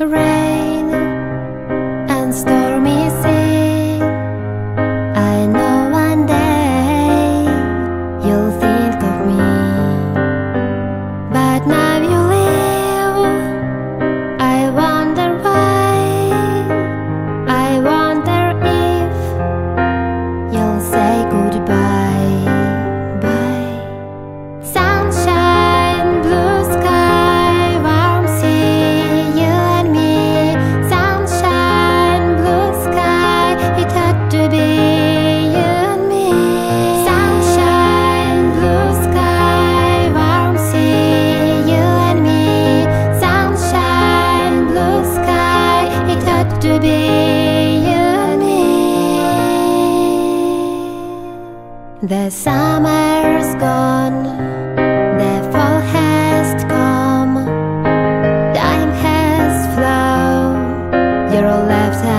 rain and stormy sea. I know one day you'll think of me, but now you leave. I wonder why. I wonder if you'll say goodbye. The summer's gone, the fall has come, time has flown, you're left.